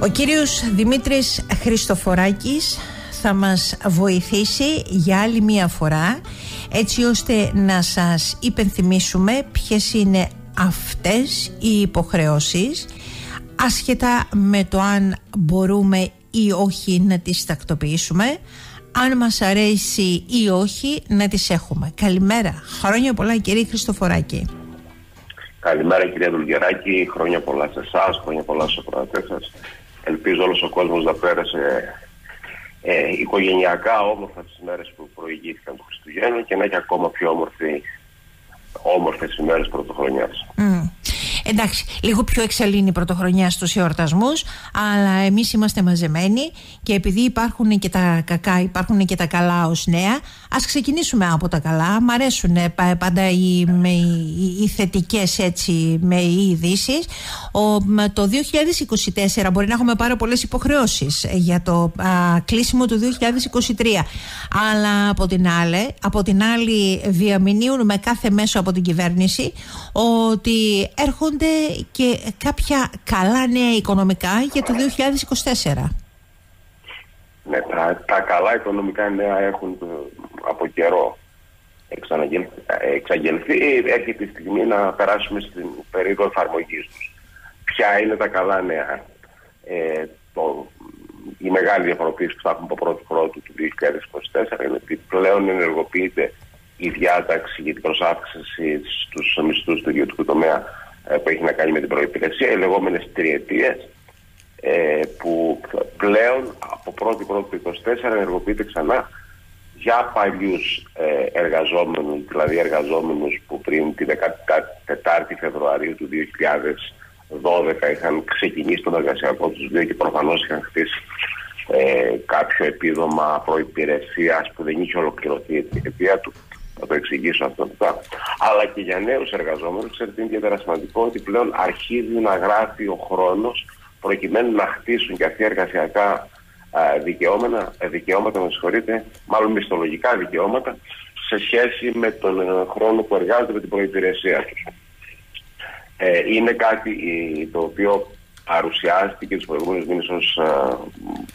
Ο κύριος Δημήτρης Χριστοφοράκης θα μας βοηθήσει για άλλη μία φορά έτσι ώστε να σας υπενθυμίσουμε ποιες είναι αυτές οι υποχρεώσεις άσχετα με το αν μπορούμε ή όχι να τις τακτοποιήσουμε αν μας αρέσει ή όχι να τις έχουμε. Καλημέρα. Χρόνια πολλά κύριε Χριστοφοράκη. Καλημέρα κυρία Δουλγεράκη. Χρόνια πολλά σε εσάς, χρόνια πολλά στους ακροατές σας. Ελπίζω όλος ο κόσμος να πέρασε ε, οικογενειακά όμορφα τις μέρες που προηγήθηκαν του Χριστουγέννου και να έχει ακόμα πιο όμορφη, όμορφες ημέρες πρωτοχρονιάς. Εντάξει, λίγο πιο εξελίνη η πρωτοχρονιά στους εορτασμούς αλλά εμείς είμαστε μαζεμένοι και επειδή υπάρχουν και τα κακά, υπάρχουν και τα καλά ως νέα, ας ξεκινήσουμε από τα καλά. Μ' αρέσουν πάντα οι, με, οι, οι θετικές έτσι με οι ειδήσεις. το 2024 μπορεί να έχουμε πάρα πολλές υποχρεώσεις για το α, κλείσιμο του 2023 αλλά από την άλλη, από την άλλη διαμηνύουν με κάθε μέσο από την κυβέρνηση ότι έρχονται και κάποια καλά νέα οικονομικά για το 2024. Ναι, τα, τα καλά οικονομικά νέα έχουν από καιρό εξαγγελθεί. Έρχεται η στιγμή να περάσουμε στην περίοδο εφαρμογής τους. Ποια είναι τα καλά νέα; Ε, το, η μεγάλη διαφοροποίηση που θα έχουμε από πρώτη πρώτου του 2024 είναι ότι πλέον ενεργοποιείται η διάταξη για την προσάυξηση στους μισθούς του ιδιωτικού τομέα ε, που έχει να κάνει με την προϋπηρεσία, οι λεγόμενες τριετίες, ε, που πλέον από 1η πρώτη του 2024 ενεργοποιείται ξανά για παλιούς ε, εργαζόμενους, δηλαδή εργαζόμενους που πριν την 14η Φεβρουαρίου του 2012 είχαν ξεκινήσει τον εργασιακό τους βίο και προφανώς είχαν χτίσει ε, κάποιο επίδομα προϋπηρεσίας που δεν είχε ολοκληρωθεί η αιτία του θα το εξηγήσω αυτό μετά. Αλλά και για νέους εργαζόμενους, ξέρετε, είναι ιδιαίτερα σημαντικό ότι πλέον αρχίζει να γράφει ο χρόνος προκειμένου να χτίσουν και αυτοί εργασιακά δικαιώματα, ε, δικαιώματα, με συγχωρείτε, μάλλον μισθολογικά δικαιώματα, σε σχέση με τον ε, χρόνο που εργάζονται με την προπηρεσία τους. Ε, είναι κάτι το οποίο παρουσιάστηκε τους προηγούμενους μήνες ως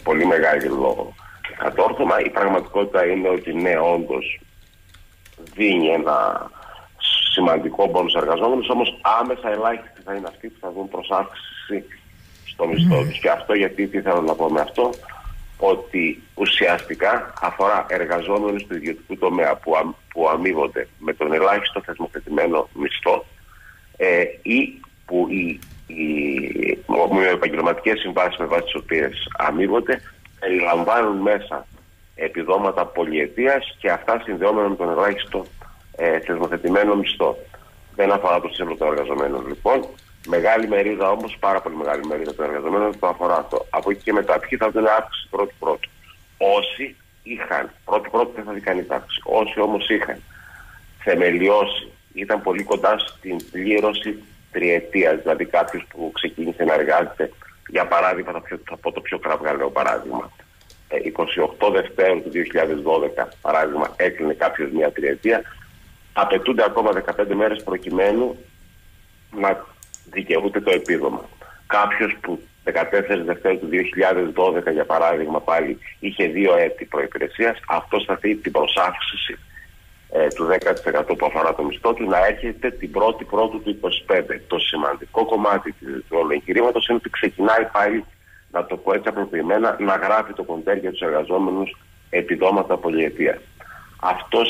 πολύ μεγάλο κατόρθωμα. Η πραγματικότητα είναι ότι ναι, όντως δίνει ένα σημαντικό πόνο στους εργαζόμενους, όμως άμεσα ελάχιστοι θα είναι αυτοί που θα δουν προ αύξηση στο μισθό mm. τους. Και αυτό γιατί τι θέλω να πω με αυτό, ότι ουσιαστικά αφορά εργαζόμενους του ιδιωτικού τομέα που, α, που αμείβονται με τον ελάχιστο θεσμοθετημένο μισθό ε, ή που οι, οι, με επαγγελματικέ συμβάσεις με βάση τις οποίες αμείβονται περιλαμβάνουν μέσα επιδόματα πολιετίας και αυτά συνδεόμενα με τον ελάχιστο ε, θεσμοθετημένο μισθό. Δεν αφορά το σύνολο των εργαζομένων λοιπόν. Μεγάλη μερίδα όμως, πάρα πολύ μεγάλη μερίδα των εργαζομένων το αφορά αυτό. Από εκεί και μετά, ποιοι θα δουν αύξηση πρώτη-πρώτη. Όσοι είχαν, πρώτη-πρώτη δεν θα δει κανείς αύξηση. Όσοι όμως είχαν θεμελιώσει, ήταν πολύ κοντά στην πλήρωση τριετίας, δηλαδή κάποιος που ξεκίνησε να εργάζεται, για παράδειγμα, θα, θα πω το πιο κραυγαλαίο παράδειγμα, 28 Δευτέρου του 2012, παράδειγμα, έκλεινε κάποιος μια τριετία, απαιτούνται ακόμα 15 μέρες προκειμένου να δικαιούται το επίδομα. Κάποιος που 14 Δευτέρου του 2012, για παράδειγμα, πάλι είχε δύο έτη προϋπηρεσίας, αυτό θα θέλει την προσάυξηση ε, του 10% που αφορά το μισθό του να έρχεται την 1η Πρώτου του 25. Το σημαντικό κομμάτι του όλου εγχειρήματος είναι ότι ξεκινάει πάλι να το πω έτσι απλοποιημένα, να γράφει το κοντέρ για τους εργαζόμενους επιδόματα πολιετία.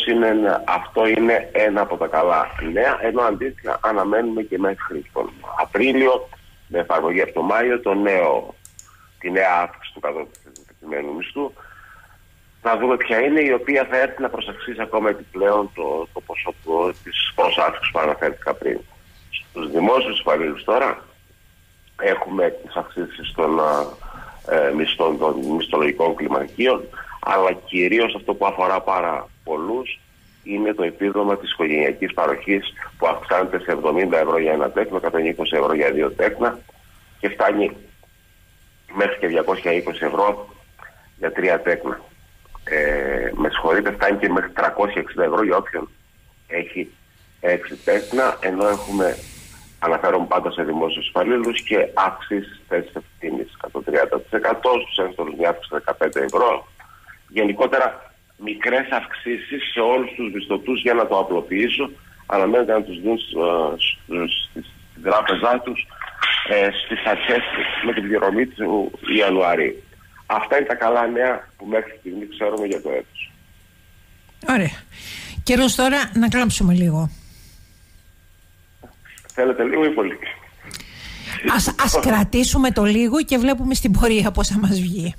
είναι, αυτό είναι ένα από τα καλά νέα, ενώ αντίστοιχα αναμένουμε και μέχρι τον Απρίλιο, με εφαρμογή από το Μάιο, το νέο, τη νέα αύξηση του κατώτατου μισθού, να δούμε ποια είναι η οποία θα έρθει να προσαξίσει ακόμα επιπλέον το, το ποσό της προσάυξης που αναφέρθηκα πριν. Στους δημόσιους υπαλλήλους τώρα, έχουμε τις αυξήσεις των ε, μισθών των μισθολογικών κλιμακίων αλλά κυρίως αυτό που αφορά πάρα πολλούς είναι το επίδομα της οικογενειακής παροχής που αυξάνεται σε 70 ευρώ για ένα τέκνο, 120 ευρώ για δύο τέκνα και φτάνει μέχρι και 220 ευρώ για τρία τέκνα. Ε, με συγχωρείτε, φτάνει και μέχρι 360 ευρώ για όποιον έχει έξι τέκνα, ενώ έχουμε Αναφέρομαι πάντα σε δημόσιους υπαλλήλους και αύξηση θέση ευθύνης κατά 30%, στους ένστολου μια αύξηση 15 ευρώ. Γενικότερα μικρές αυξήσεις σε όλους τους μισθωτούς για να το απλοποιήσω, αναμένεται να τους δουν στην τράπεζά τους ε, στις αρχές με την πληρωμή του Ιανουαρίου. Αυτά είναι τα καλά νέα που μέχρι στιγμή ξέρουμε για το έτος. Ωραία. Καιρός τώρα να κλάψουμε λίγο. Θέλετε λίγο ή πολύ; Ας, ας κρατήσουμε το λίγο και βλέπουμε στην πορεία πώς θα μας βγει.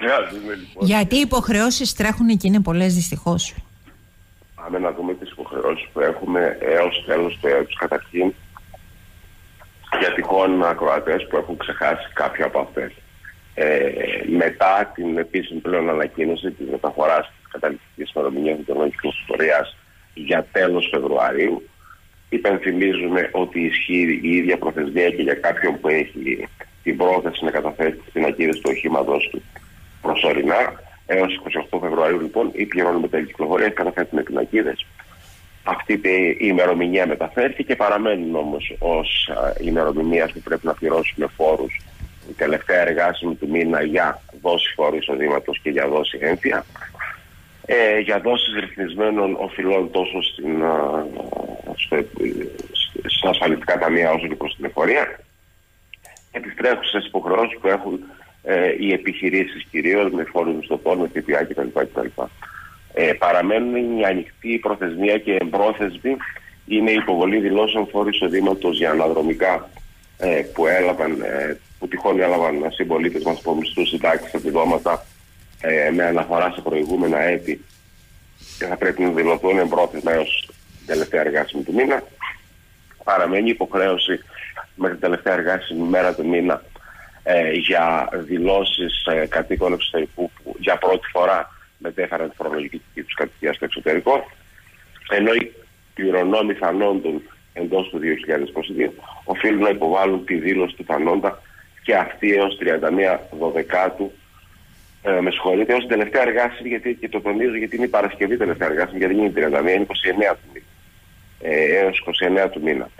λοιπόν. Γιατί οι υποχρεώσεις τρέχουν και είναι πολλές δυστυχώς. Πάμε να δούμε τις υποχρεώσεις που έχουμε έως τέλος του έτους καταρχήν για τυχόν ακροατές που έχουν ξεχάσει κάποια από αυτές. Ε, μετά την επίσημη πλέον ανακοίνωση της μεταφοράς της καταληκτικής ημερομηνίας της ιστορίας για τέλος Φεβρουαρίου υπενθυμίζουμε ότι ισχύει η ίδια προθεσμία και για κάποιον που έχει την πρόθεση να καταθέσει την ακύρωση του οχήματος του προσωρινά. Έως 28 Φεβρουαρίου, λοιπόν, ή πληρώνουμε τέλη κυκλοφορία, καταθέτουμε την ακύρωση. Αυτή η ημερομηνία μεταφέρθηκε και παραμένουν όμως ως ημερομηνίας που πρέπει να πληρώσουμε φόρους η τελευταία εργάσιμη του μήνα για δόση φόρου εισοδήματος και για δόση έμφυα ε, για δόσεις ρυθμισμένων οφειλών τόσο στην, στο, στα ασφαλιστικά ταμεία όσο και προς την εφορία. Επιστρέφουσες υποχρεώσεις που έχουν ε, οι επιχειρήσεις κυρίως με φόρους μισθωτών, με ΦΠΑ κτλ. Ε, παραμένουν η ανοιχτή προθεσμία και εμπρόθεσμη είναι η υποβολή δηλώσεων φόρου εισοδήματος για αναδρομικά ε, που έλαβαν, ε, που τυχόν έλαβαν συμπολίτες μας από μισθούς συντάξεις, επιδόματα ε, με αναφορά σε προηγούμενα έτη και θα πρέπει να δηλωθούν εμπρόθεσμα έως την τελευταία εργάσιμη του μήνα. Παραμένει υποχρέωση μέχρι την τελευταία εργάσιμη μέρα του μήνα ε, για δηλώσεις ε, κατοίκων εξωτερικού που για πρώτη φορά μετέφεραν τη φορολογική τους κατοικία στο εξωτερικό. Ενώ οι πληρονόμοι θανόντων εντός του 2022 οφείλουν να υποβάλουν τη δήλωση του θανόντα και αυτή έως 31 Δωδεκάτου ε, με συγχωρείτε, ω τελευταία εργάσιμη, γιατί και το τονίζω, γιατί είναι η Παρασκευή τελευταία εργάσιμη, γιατί δεν είναι 31, είναι 29 του μήνα. Ε, έως 29 του μήνα.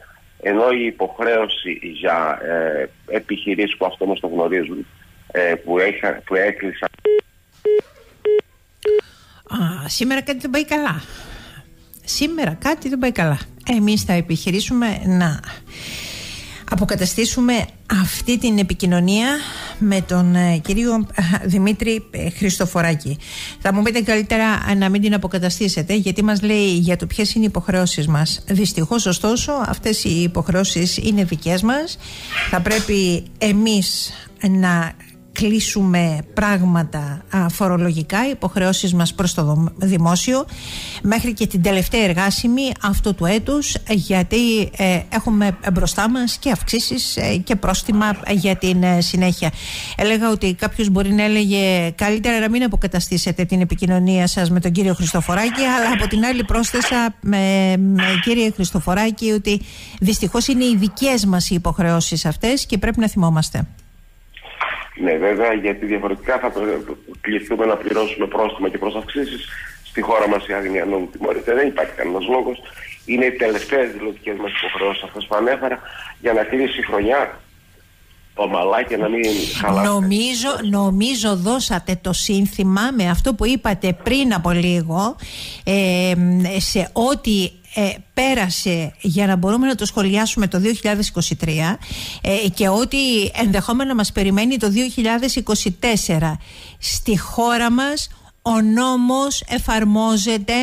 Ενώ η υποχρέωση για ε, επιχειρήσεις που αυτό μας το γνωρίζουν, ε, που, έχα, που έκλεισαν... Α, σήμερα κάτι δεν πάει καλά. Σήμερα κάτι δεν πάει καλά. Εμείς θα επιχειρήσουμε να αποκαταστήσουμε αυτή την επικοινωνία με τον ε, κύριο ε, Δημήτρη ε, Χριστοφοράκη. Θα μου πείτε καλύτερα να μην την αποκαταστήσετε γιατί μας λέει για το ποιες είναι οι υποχρεώσεις μας. Δυστυχώς ωστόσο αυτές οι υποχρεώσεις είναι δικές μας. Θα πρέπει εμείς να κλείσουμε πράγματα φορολογικά, υποχρεώσεις μας προς το δημόσιο μέχρι και την τελευταία εργάσιμη αυτού του έτους γιατί ε, έχουμε μπροστά μας και αυξήσεις ε, και πρόστιμα για την ε, συνέχεια. Έλεγα ότι κάποιος μπορεί να έλεγε καλύτερα να μην αποκαταστήσετε την επικοινωνία σας με τον κύριο Χριστοφοράκη αλλά από την άλλη πρόσθεσα με, με κύριε Χριστοφοράκη ότι δυστυχώς είναι οι δικές μας οι υποχρεώσεις αυτές και πρέπει να θυμόμαστε. Ναι, βέβαια, γιατί διαφορετικά θα κληθούμε να πληρώσουμε πρόστιμα και προ αυξήσει. Στη χώρα μας η άγνοια νόμου τιμωρείται. Δεν υπάρχει κανένας λόγος. Είναι οι τελευταίες δηλωτικές μας υποχρεώσεις αυτές που ανέφερα για να κλείσει η χρονιά ομαλά και να μην χαλάσει. Νομίζω, νομίζω δώσατε το σύνθημα με αυτό που είπατε πριν από λίγο ε, σε ό,τι ε, πέρασε για να μπορούμε να το σχολιάσουμε το 2023 ε, και ότι ενδεχόμενα μας περιμένει το 2024 στη χώρα μας ο νόμος εφαρμόζεται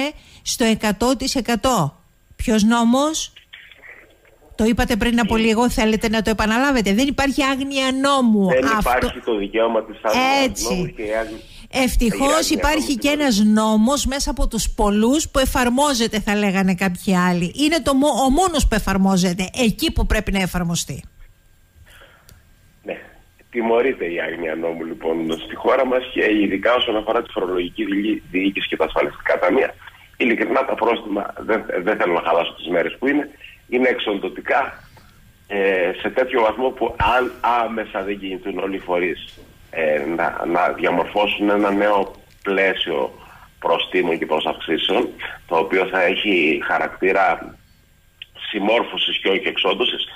στο 100% Ποιος νόμος; Το είπατε πριν από λίγο, θέλετε να το επαναλάβετε. Δεν υπάρχει άγνοια νόμου. Δεν υπάρχει το δικαίωμα της άγνοιας νόμου και Ευτυχώς υπάρχει και ένας νόμος μέσα από τους πολλούς που εφαρμόζεται, θα λέγανε κάποιοι άλλοι. Είναι το, ο μόνος που εφαρμόζεται εκεί που πρέπει να εφαρμοστεί. Ναι. Τιμωρείται η άγνοια νόμου λοιπόν στη χώρα μας και ειδικά όσον αφορά τη φορολογική διοίκηση και τα ασφαλιστικά ταμεία. Ειλικρινά τα πρόστιμα δεν, δεν θέλω να χαλάσω τις μέρες που είναι. Είναι εξοντοτικά ε, σε τέτοιο βαθμό που αν άμεσα δεν κινηθούν όλοι οι φορείς ε, να, να διαμορφώσουν ένα νέο πλαίσιο προστήμων και προσαυξήσεων το οποίο θα έχει χαρακτήρα συμμόρφωσης και όχι εξόντωσης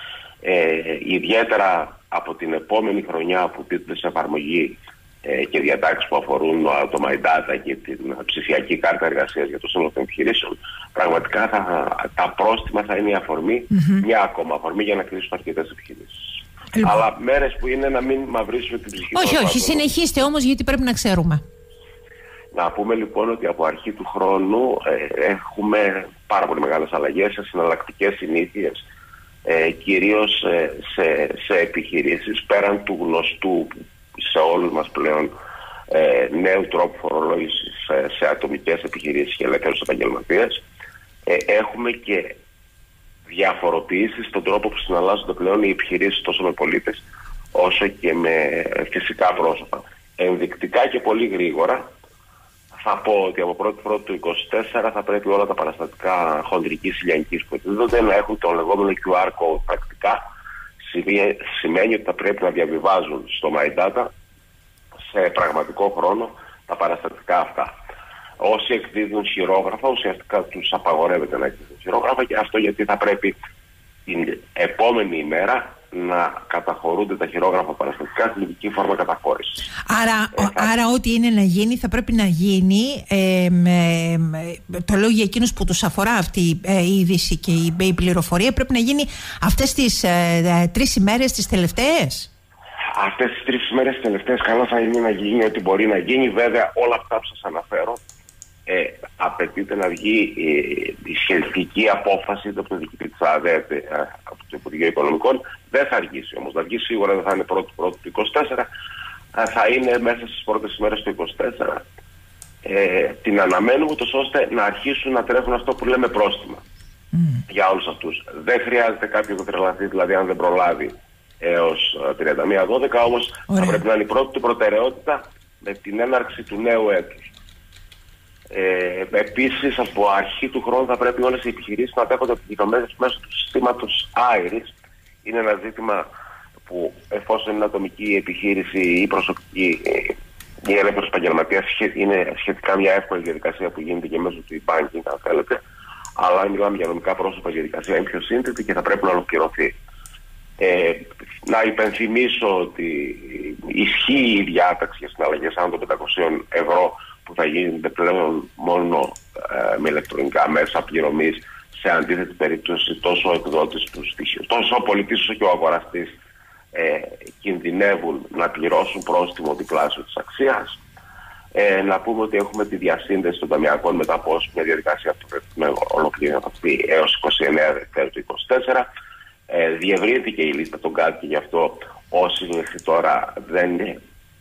Ε, ιδιαίτερα από την επόμενη χρονιά που τίθεται σε εφαρμογή ε, και διατάξεις που αφορούν το My Data και την ψηφιακή κάρτα εργασίας για το σύνολο των επιχειρήσεων, πραγματικά θα, τα πρόστιμα θα είναι η αφορμή, μια ακόμα αφορμή για να κλείσουν αρκετές επιχειρήσεις. Λοιπόν. Αλλά μέρες που είναι να μην μαυρίσουμε την ψυχή Όχι, όχι, συνεχίστε όμως γιατί πρέπει να ξέρουμε. Να πούμε λοιπόν ότι από αρχή του χρόνου ε, έχουμε πάρα πολύ μεγάλες αλλαγές σε συναλλακτικές συνήθειες ε, κυρίως ε, σε, σε επιχειρήσεις πέραν του γνωστού σε όλους μας πλέον ε, νέου τρόπου φορολόγησης σε, σε ατομικές επιχειρήσεις και ελεύθερους επαγγελματίες ε, έχουμε και διαφοροποιήσεις στον τρόπο που συναλλάσσονται πλέον οι επιχειρήσεις τόσο με πολίτες όσο και με φυσικά πρόσωπα. Ενδεικτικά και πολύ γρήγορα θα πω ότι από 1η Πρώτη του 24 θα πρέπει όλα τα παραστατικά χοντρικής ηλιανικής που εκδίδονται να έχουν το λεγόμενο QR code πρακτικά. Σημαίνει ότι θα πρέπει να διαβιβάζουν στο MyData σε πραγματικό χρόνο τα παραστατικά αυτά. Όσοι εκδίδουν χειρόγραφα, ουσιαστικά τους απαγορεύεται να εκδίδουν χειρόγραφα και αυτό γιατί θα πρέπει την επόμενη ημέρα να καταχωρούνται τα χειρόγραφα παραστατικά στην ειδική φόρμα καταχώρησης. Άρα, ε, άρα ό,τι είναι να γίνει θα πρέπει να γίνει ε, το λόγο για εκείνους που τους αφορά αυτή ε, η είδηση και η, η πληροφορία πρέπει να γίνει αυτές τις ε, ε τρεις ημέρες τις τελευταίες; Αυτές τις τρεις ημέρες τις τελευταίες καλά θα είναι να γίνει ό,τι μπορεί να γίνει. Βέβαια όλα αυτά που σας αναφέρω ε, απαιτείται να βγει ε, η σχετική απόφαση από το διοικητή της ΑΔΕ, από το Υπουργείο Οικονομικών. Δεν θα αργήσει όμως. Θα βγει σίγουρα, δεν θα είναι πρώτο πρώτο του 24. Θα είναι μέσα στις πρώτες ημέρες του 24. Ε, την αναμένουμε τόσο ώστε να αρχίσουν να τρέχουν αυτό που λέμε πρόστιμα mm. για όλους αυτούς. Δεν χρειάζεται κάποιος να τρελαθεί, δηλαδή αν δεν προλάβει έως 31-12, όμως θα πρέπει να είναι η πρώτη του προτεραιότητα με την έναρξη του νέου έτους. Ε, Επίσης, από αρχή του χρόνου θα πρέπει όλες οι επιχειρήσεις να δέχονται επιδομέ μέσω του συστήματος IRIS. Είναι ένα ζήτημα που εφόσον είναι ατομική επιχείρηση ή προσωπική ή ελεύθερο επαγγελματίας, είναι σχετικά μια εύκολη διαδικασία που γίνεται και μέσω του e-banking, αν θέλετε. Αλλά αν μιλάμε για νομικά πρόσωπα, η διαδικασία είναι πιο σύνθετη και θα πρέπει να ολοκληρωθεί. Ε, να υπενθυμίσω ότι ισχύει η διάταξη για συναλλαγές άνω των 500 ευρώ που θα γίνεται πλέον μόνο ε, με ηλεκτρονικά μέσα πληρωμής σε αντίθετη περίπτωση τόσο ο εκδότης του στοιχείου, τόσο ο πολιτής όσο και ο αγοραστής ε, κινδυνεύουν να πληρώσουν πρόστιμο διπλάσιο της αξίας. Ε, να πούμε ότι έχουμε τη διασύνδεση των ταμιακών μετά από μια διαδικασία που πρέπει να ολοκληρωθεί έως 29 Δευτέρου του 24. Ε, διευρύνθηκε η λίστα των ΚΑΤ και γι' αυτό όσοι μέχρι τώρα δεν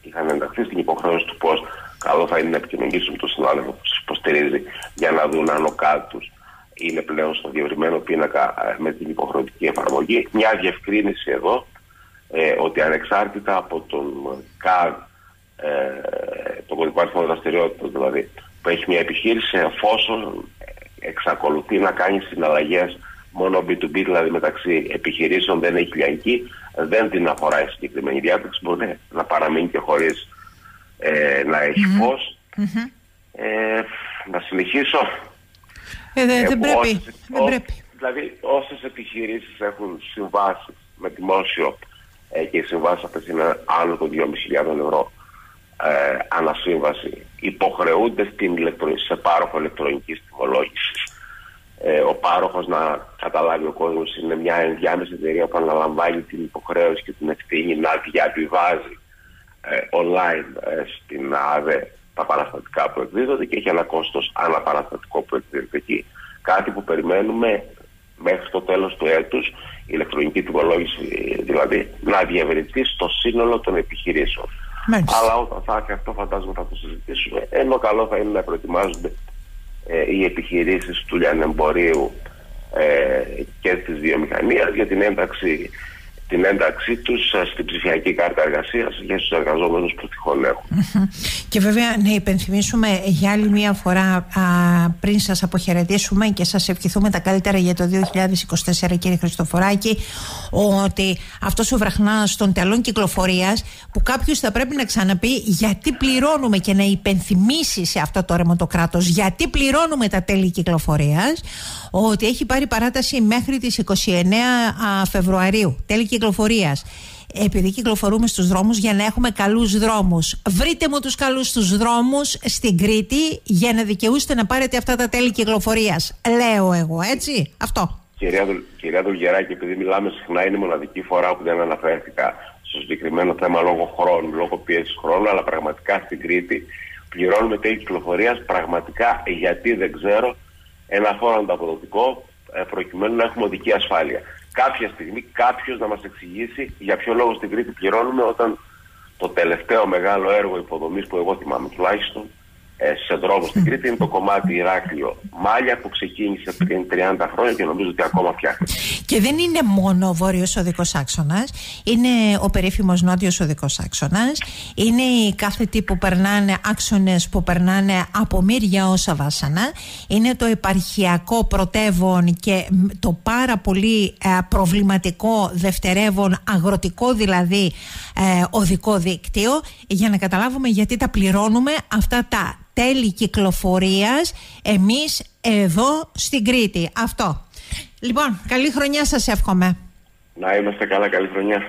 είχαν ενταχθεί στην υποχρέωση του πώς καλό θα είναι να επικοινωνήσουμε τον συνάδελφο που τους υποστηρίζει για να δουν αν ο κάτω είναι πλέον στο διευρυμένο πίνακα ε, με την υποχρεωτική εφαρμογή. Μια διευκρίνηση εδώ ε, ότι ανεξάρτητα από τον ΚΑΔ, ε, τον κωδικό αριθμό δραστηριότητας δηλαδή, που έχει μια επιχείρηση, εφόσον εξακολουθεί να κάνει συναλλαγές μόνο B2B, δηλαδή μεταξύ επιχειρήσεων, δεν έχει λιανική, δεν την αφορά η συγκεκριμένη διάταξη, μπορεί να παραμείνει και χωρίς ε, να έχει mm φως. Ε, να συνεχίσω. Ε, δεν, δεν πρέπει. δεν πρέπει. Δηλαδή όσες επιχειρήσεις έχουν συμβάσεις με δημόσιο ε, και οι συμβάσεις αυτές είναι άνω των 2.500 ευρώ ε, ανασύμβαση υποχρεούνται στην σε πάροχο ηλεκτρονικής τιμολόγησης. Ε, ο πάροχος να καταλάβει ο κόσμος είναι μια ενδιάμεση εταιρεία που αναλαμβάνει την υποχρέωση και την ευθύνη να διαβιβάζει ε, online ε, στην ΑΔΕ τα παραστατικά που εκδίδονται και έχει ένα κόστος αναπαραστατικό που εκδίδεται εκεί. Κάτι που περιμένουμε μέχρι το τέλος του έτους, η ηλεκτρονική τυπολόγηση δηλαδή, να διευρυνθεί στο σύνολο των επιχειρήσεων. Αλλά όταν θα έρθει αυτό φαντάζομαι θα το συζητήσουμε. Ενώ καλό θα είναι να προετοιμάζονται ε, οι επιχειρήσεις του λιανεμπορίου ε, και της βιομηχανίας για την ένταξη την ένταξή τους ε, στην ψηφιακή κάρτα εργασίας για τους εργαζόμενους που τυχόν έχουν. Και βέβαια να υπενθυμίσουμε για άλλη μία φορά α, πριν σας αποχαιρετήσουμε και σας ευχηθούμε τα καλύτερα για το 2024, κύριε Χριστοφοράκη, ότι αυτός ο βραχνάς των τελών κυκλοφορίας που κάποιος θα πρέπει να ξαναπεί γιατί πληρώνουμε και να υπενθυμίσει σε αυτό το ρεμοτοκράτο γιατί πληρώνουμε τα τέλη κυκλοφορίας, ότι έχει πάρει παράταση μέχρι τις 29 Φεβρουαρίου. Τέλη κυκλοφορίας. Επειδή κυκλοφορούμε στους δρόμους για να έχουμε καλούς δρόμους. Βρείτε μου τους καλούς τους δρόμους στην Κρήτη για να δικαιούστε να πάρετε αυτά τα τέλη κυκλοφορίας. Λέω εγώ, έτσι, αυτό. Κυρία, κυρία Δουλγεράκη, επειδή μιλάμε συχνά, είναι η μοναδική φορά που δεν αναφέρθηκα στο συγκεκριμένο θέμα λόγω χρόνου, λόγω πίεσης χρόνου, αλλά πραγματικά στην Κρήτη πληρώνουμε τέλη κυκλοφορίας πραγματικά γιατί δεν ξέρω ένα φόρο ανταποδοτικό ε, προκειμένου να έχουμε οδική ασφάλεια κάποια στιγμή κάποιος να μας εξηγήσει για ποιο λόγο στην Κρήτη πληρώνουμε όταν το τελευταίο μεγάλο έργο υποδομής που εγώ θυμάμαι τουλάχιστον ε, σε δρόμο στην Κρήτη είναι το κομμάτι Ηράκλειο Μάλια που ξεκίνησε πριν 30 χρόνια και νομίζω ότι ακόμα φτιάχνει. Και δεν είναι μόνο ο βόρειος οδικός άξονας, είναι ο περίφημος νότιος οδικός άξονας, είναι οι κάθετοι που περνάνε άξονες που περνάνε από μύρια όσα βάσανα, είναι το επαρχιακό πρωτεύον και το πάρα πολύ ε, προβληματικό δευτερεύον αγροτικό δηλαδή ε, οδικό δίκτυο για να καταλάβουμε γιατί τα πληρώνουμε αυτά τα τέλη κυκλοφορίας εμείς εδώ στην Κρήτη. Αυτό. Λοιπόν, καλή χρονιά σας εύχομαι. Να είμαστε καλά, καλή χρονιά.